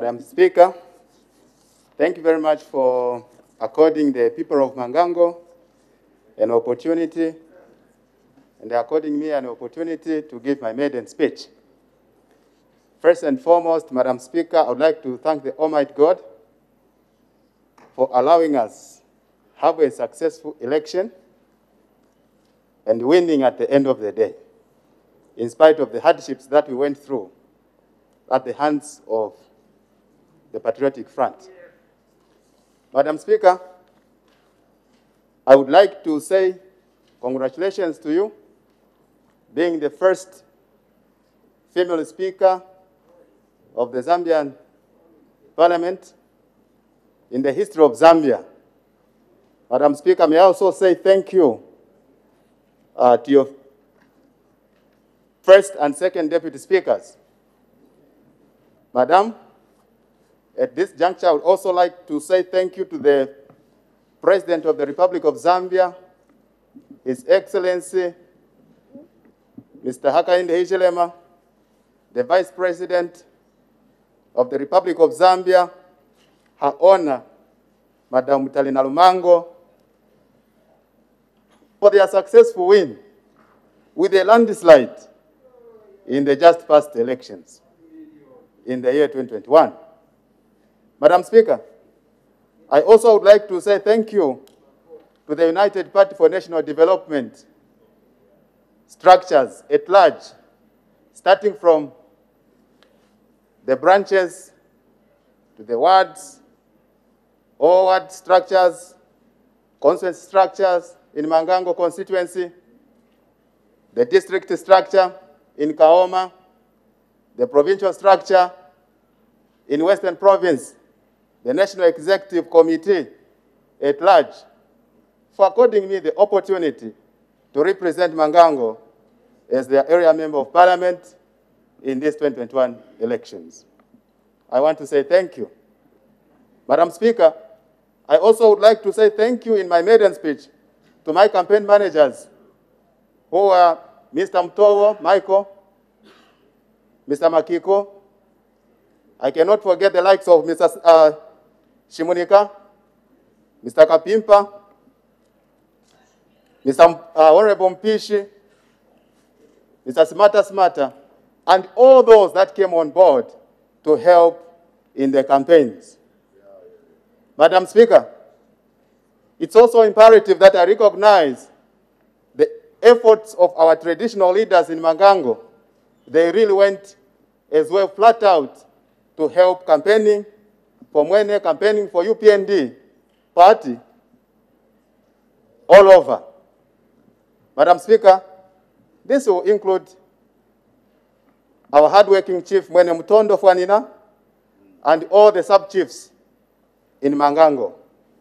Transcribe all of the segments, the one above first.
Madam Speaker, thank you very much for according the people of Mangango an opportunity and according me an opportunity to give my maiden speech. First and foremost, Madam Speaker, I would like to thank the Almighty God for allowing us have a successful election and winning at the end of the day, in spite of the hardships that we went through at the hands of the Patriotic Front. Madam Speaker, I would like to say congratulations to you, being the first female speaker of the Zambian parliament in the history of Zambia. Madam Speaker, may I also say thank you uh, to your first and second deputy speakers. Madam, at this juncture, I would also like to say thank you to the President of the Republic of Zambia, His Excellency, Mr. Hakainde Hichilema, the Vice President of the Republic of Zambia, Her Honor, Madam Mutale Nalumango, for their successful win with a landslide in the just past elections in the year 2021. Madam Speaker, I also would like to say thank you to the United Party for National Development structures at large, starting from the branches to the wards, all ward structures, constituency structures in Mangango constituency, the district structure in Kaoma, the provincial structure in Western Province, the National Executive Committee at large, for according me the opportunity to represent Mangango as their area member of parliament in these 2021 elections. I want to say thank you. Madam Speaker, I also would like to say thank you in my maiden speech to my campaign managers, who are Mr. Mtowo, Michael, Mr. Makiko. I cannot forget the likes of Mr. Uh, Shimunika, Mr. Kapimpa, Mr. Uh, Honorable Mpishi, Mr. Smata Smata, and all those that came on board to help in the campaigns. Madam Speaker, it's also imperative that I recognize the efforts of our traditional leaders in Mangango. They really went as well flat out to help campaigning for Mweene, campaigning for UPND party all over. Madam Speaker, this will include our hardworking chief Mwene Mutondo Fwanina and all the sub-chiefs in Mangango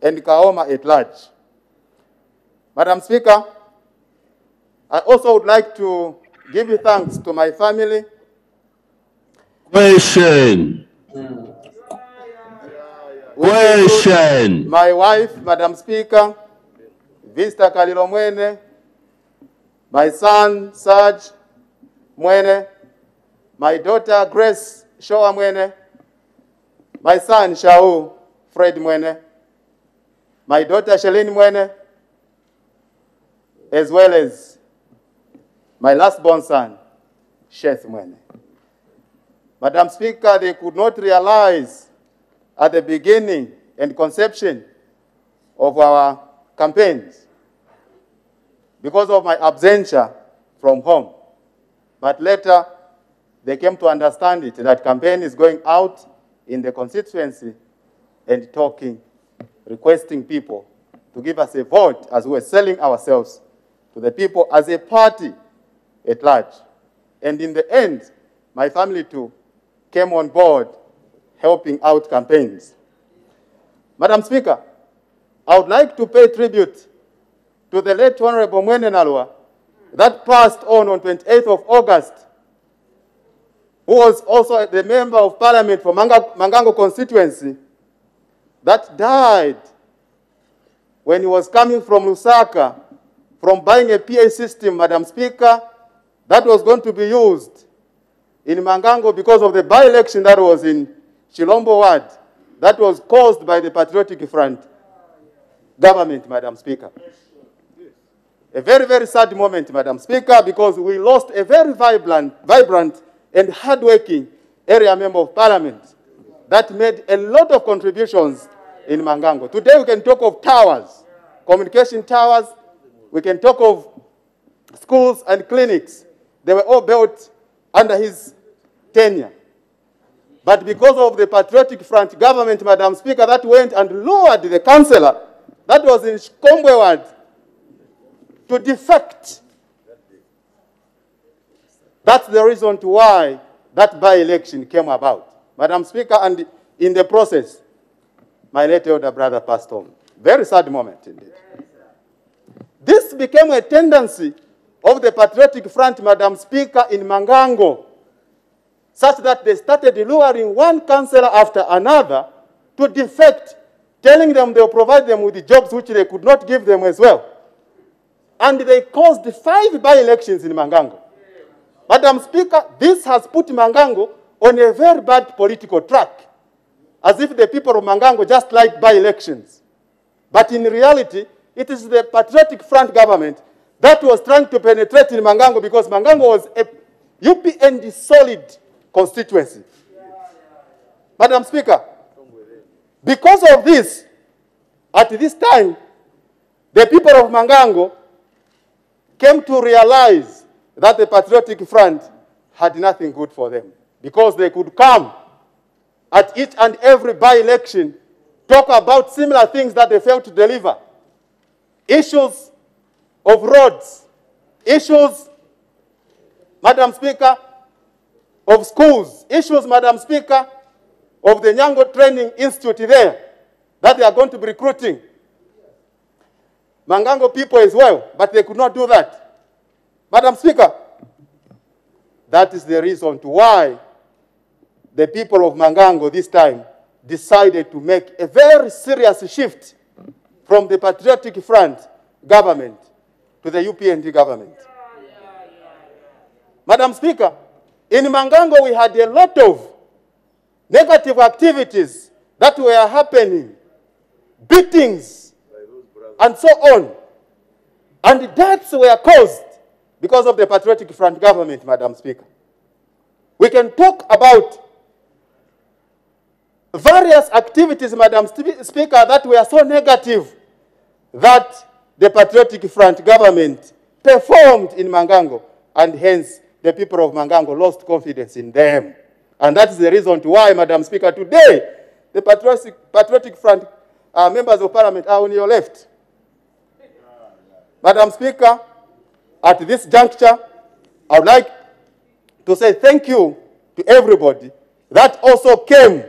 and Kaoma at large. Madam Speaker, I also would like to give you thanks to my family. Question. Hmm. Question. My wife, Madam Speaker, Vista Kalilo Mweene, my son, Serge Mweene, my daughter, Grace Shoa Mweene, my son, Shau Fred Mweene, my daughter, Shelin Mweene, as well as my last born son, Sheth Mweene. Madam Speaker, they could not realize at the beginning and conception of our campaigns because of my absentia from home. But later, they came to understand it, that campaign is going out in the constituency and talking, requesting people to give us a vote as we're selling ourselves to the people as a party at large. And in the end, my family too came on board helping out campaigns. Madam Speaker, I would like to pay tribute to the late Honorable Mweene that passed on on 28th of August, who was also the member of parliament for Mangango constituency, that died when he was coming from Lusaka from buying a PA system, Madam Speaker, that was going to be used in Mangango because of the by-election that was in Chilombo ward that was caused by the Patriotic Front government, Madam Speaker. A very, very sad moment, Madam Speaker, because we lost a very vibrant, vibrant and hardworking area member of parliament that made a lot of contributions in Mangango. Today we can talk of towers, communication towers, we can talk of schools and clinics. They were all built under his tenure. But because of the Patriotic Front government, Madam Speaker, that went and lowered the councillor that was in Kombwe ward to defect. That's the reason to why that by-election came about. Madam Speaker, and in the process, my late elder brother passed on. Very sad moment indeed. This became a tendency of the Patriotic Front, Madam Speaker, in Mangango, such that they started luring one councillor after another to defect, telling them they'll provide them with the jobs which they could not give them as well. And they caused five by-elections in Mangango. Madam Speaker, this has put Mangango on a very bad political track, as if the people of Mangango just like by-elections. But in reality, it is the Patriotic Front government that was trying to penetrate in Mangango because Mangango was a UPND solid constituency. Madam Speaker, because of this, at this time, the people of Mangango came to realize that the Patriotic Front had nothing good for them because they could come at each and every by-election, talk about similar things that they failed to deliver. Issues of roads, issues, Madam Speaker, of schools, issues, Madam Speaker, of the Nyango Training Institute there that they are going to be recruiting. Mangango people as well, but they could not do that. Madam Speaker, that is the reason to why the people of Mangango this time decided to make a very serious shift from the Patriotic Front government to the UPND government. Madam Speaker, in Mangango we had a lot of negative activities that were happening, beatings, and so on. And deaths were caused because of the Patriotic Front government, Madam Speaker. We can talk about various activities, Madam Speaker, that were so negative that the Patriotic Front government performed in Mangango, and hence the people of Mangango lost confidence in them. And that is the reason why, Madam Speaker, today the Patriotic, Patriotic Front uh, members of Parliament are on your left. Madam Speaker, at this juncture, I would like to say thank you to everybody that also came.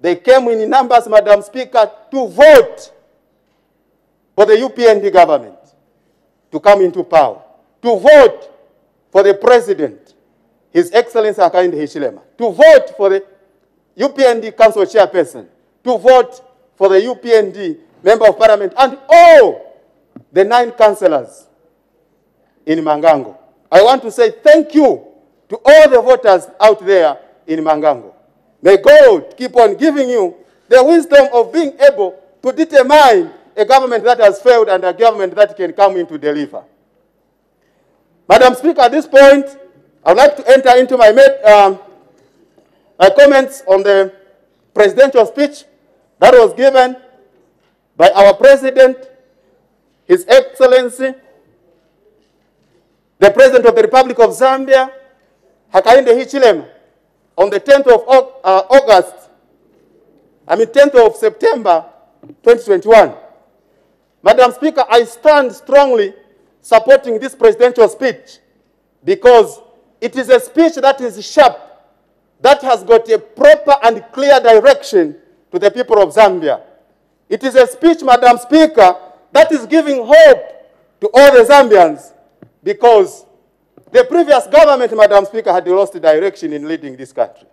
They came in numbers, Madam Speaker, to vote for the UPND government to come into power, to vote for the president, His Excellency Hakainde Hichilema, to vote for the UPND council chairperson, to vote for the UPND member of parliament, and all the nine councillors in Mangango. I want to say thank you to all the voters out there in Mangango. May God keep on giving you the wisdom of being able to determine a government that has failed and a government that can come in to deliver. Madam Speaker, at this point, I would like to enter into my, um, my comments on the presidential speech that was given by our president, His Excellency, the President of the Republic of Zambia, Hakainde Hichilema, on the 10th of uh, August, I mean 10th of September 2021. Madam Speaker, I stand strongly supporting this presidential speech because it is a speech that is sharp, that has got a proper and clear direction to the people of Zambia. It is a speech, Madam Speaker, that is giving hope to all the Zambians because the previous government, Madam Speaker, had lost direction in leading this country.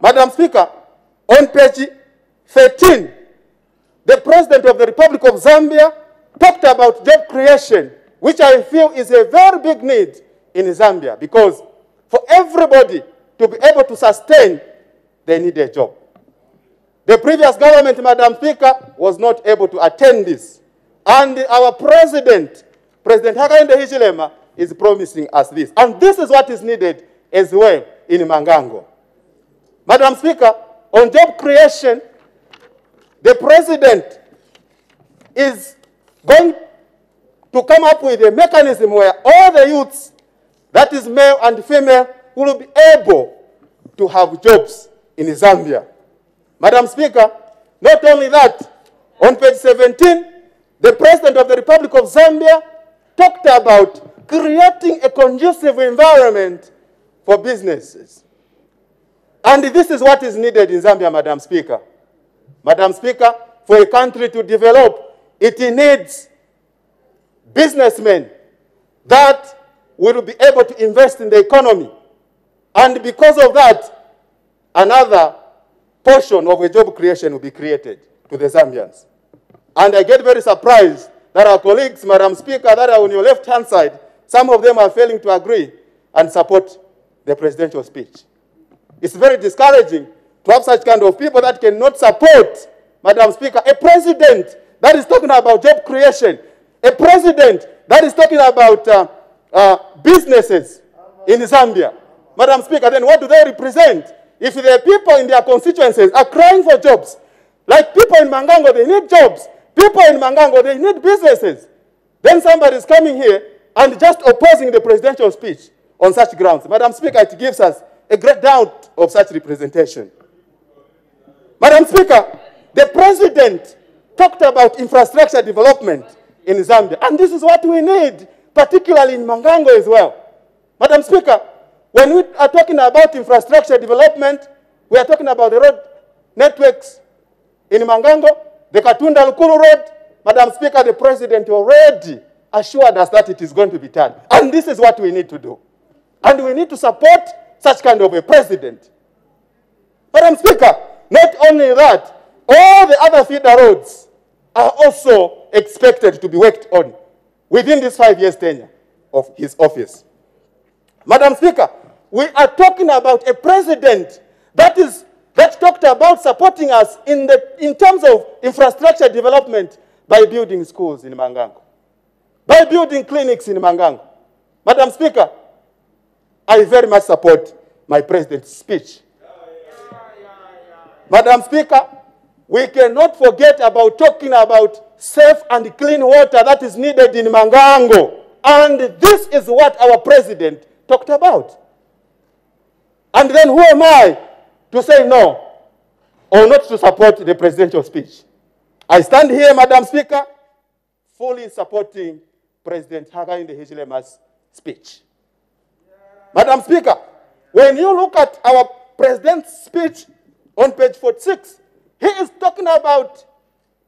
Madam Speaker, on page 13, the President of the Republic of Zambia talked about job creation, which I feel is a very big need in Zambia because for everybody to be able to sustain they need a job. The previous government, Madam Speaker, was not able to attend this. And our president, President Hakainde Hichilema, is promising us this. And this is what is needed as well in Mangango. Madam Speaker, on job creation, the president is going to come up with a mechanism where all the youths, that is male and female, will be able to have jobs in Zambia. Madam Speaker, not only that, on page 17, the President of the Republic of Zambia talked about creating a conducive environment for businesses. And this is what is needed in Zambia, Madam Speaker. Madam Speaker, for a country to develop, it needs businessmen that will be able to invest in the economy. And because of that, another portion of a job creation will be created to the Zambians. And I get very surprised that our colleagues, Madam Speaker, that are on your left-hand side, some of them are failing to agree and support the presidential speech. It's very discouraging to have such kind of people that cannot support, Madam Speaker, a president that is talking about job creation, a president that is talking about uh, uh, businesses in Zambia. Madam Speaker, then what do they represent? If the people in their constituencies are crying for jobs, like people in Mangango, they need jobs. People in Mangango, they need businesses. Then somebody is coming here and just opposing the presidential speech on such grounds. Madam Speaker, it gives us a great doubt of such representation. Madam Speaker, the president talked about infrastructure development in Zambia, and this is what we need, particularly in Mangango as well. Madam Speaker, when we are talking about infrastructure development, we are talking about the road networks in Mangango, the Katunda Lukulu Road. Madam Speaker, the president already assured us that it is going to be done. And this is what we need to do. And we need to support such kind of a president. Madam Speaker, not only that, all the other feeder roads are also expected to be worked on within this five years tenure of his office. Madam Speaker, we are talking about a president that is that talked about supporting us in, the, in terms of infrastructure development by building schools in Mangango, by building clinics in Mangango. Madam Speaker, I very much support my president's speech. Madam Speaker, we cannot forget about talking about safe and clean water that is needed in Mangango. And this is what our president talked about. And then who am I to say no or not to support the presidential speech? I stand here, Madam Speaker, fully supporting President Hakainde Hichilema's speech. Madam Speaker, when you look at our president's speech on page 46, he is talking about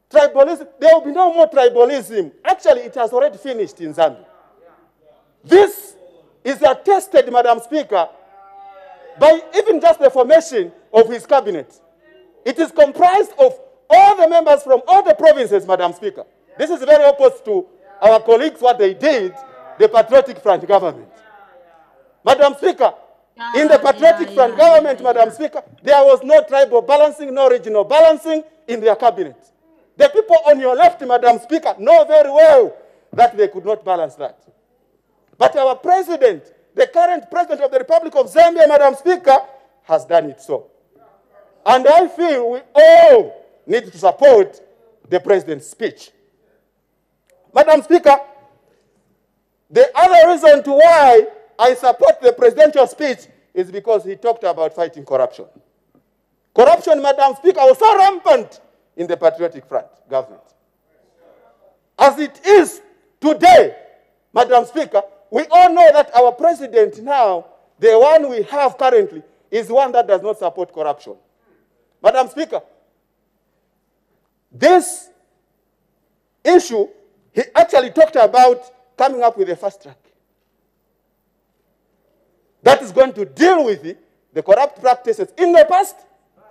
tribalism. There will be no more tribalism. Actually, it has already finished in Zambia. This is attested, Madam Speaker, by even just the formation of his cabinet. It is comprised of all the members from all the provinces, Madam Speaker. This is very opposite to our colleagues, what they did, the Patriotic Front government. Madam Speaker, in the Patriotic Front government, Madam Speaker, there was no tribal balancing, no regional balancing in their cabinet. The people on your left, Madam Speaker, know very well that they could not balance that. But our president, the current president of the Republic of Zambia, Madam Speaker, has done it so. And I feel we all need to support the president's speech. Madam Speaker, the other reason to why I support the presidential speech is because he talked about fighting corruption. Corruption, Madam Speaker, was so rampant in the Patriotic Front government. As it is today, Madam Speaker, we all know that our president now, the one we have currently, is one that does not support corruption. Madam Speaker, this issue, he actually talked about coming up with a fast track that is going to deal with the, corrupt practices in the past,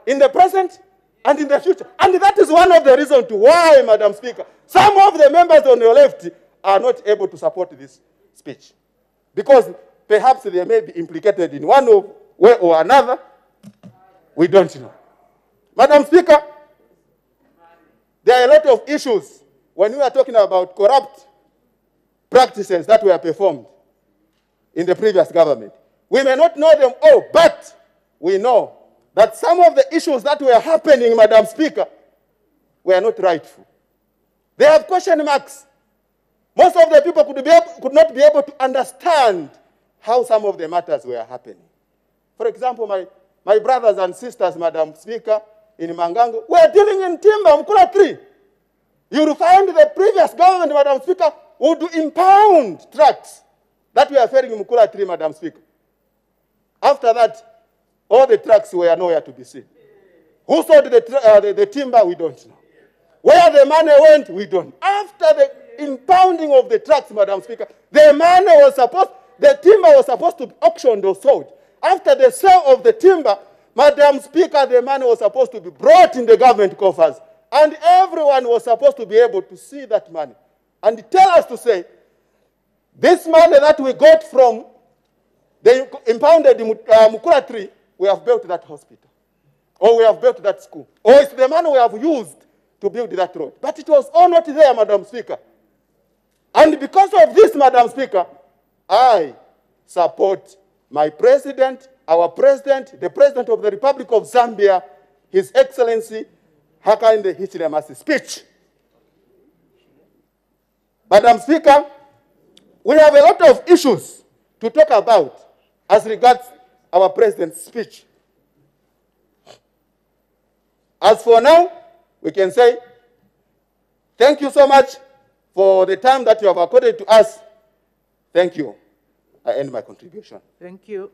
in the present, and in the future. And that is one of the reasons to why, Madam Speaker, some of the members on your left are not able to support this speech. Because perhaps they may be implicated in one way or another. We don't know. Madam Speaker, there are a lot of issues when we are talking about corrupt practices that were performed in the previous government. We may not know them all, but we know that some of the issues that were happening, Madam Speaker, were not rightful. They have question marks. Most of the people could, able, could not be able to understand how some of the matters were happening. For example, my, my brothers and sisters, Madam Speaker, in Mangango, were dealing in timber, Mukula tree. You will find the previous government, Madam Speaker, would impound trucks that were ferrying Mukula tree, Madam Speaker. After that, all the trucks were nowhere to be seen. Who sold the, uh, the, the timber? We don't know. Where the money went, we don't. After the impounding of the trucks, Madam Speaker, the money was supposed, the timber was supposed to be auctioned or sold. After the sale of the timber, Madam Speaker, the money was supposed to be brought in the government coffers. And everyone was supposed to be able to see that money. And tell us to say, this money that we got from the impounded uh, Mukula tree, we have built that hospital. Or we have built that school. Or it's the money we have used to build that road. But it was all not there, Madam Speaker. And because of this, Madam Speaker, I support my president, our president, the president of the Republic of Zambia, His Excellency Hakainde Hichilema's speech. Madam Speaker, we have a lot of issues to talk about as regards our president's speech. As for now, we can say, thank you so much for the time that you have accorded to us. Thank you. I end my contribution. Thank you.